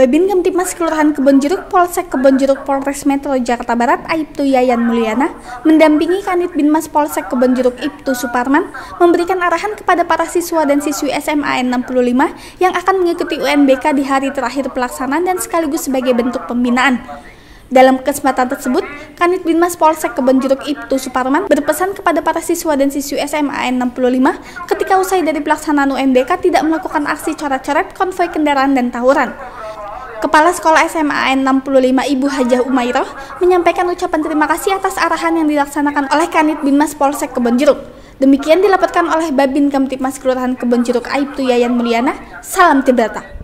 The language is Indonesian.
Babin Kamtipmas Kelurahan Kebonjeruk Polsek Kebonjeruk Polres Metro Jakarta Barat Aibtu Yayan Mulyana mendampingi Kanit Binmas Polsek Kebonjeruk Ibtu Suparman memberikan arahan kepada para siswa dan siswi SMA N65 yang akan mengikuti UNBK di hari terakhir pelaksanaan dan sekaligus sebagai bentuk pembinaan. Dalam kesempatan tersebut, Kanit Binmas Polsek Kebonjeruk Ibtu Suparman berpesan kepada para siswa dan siswi SMA N65 ketika usai dari pelaksanaan UNBK tidak melakukan aksi coret-coret, konvoi kendaraan, dan tawuran. Kepala Sekolah SMA N65 Ibu Hajah Umairoh menyampaikan ucapan terima kasih atas arahan yang dilaksanakan oleh Kanit Binmas Polsek Kebonjeruk. Demikian dilaporkan oleh Babin Kamtipmas Kelurahan Kebonjeruk Aibtu Yayan Mulyana. Salam Tibrata.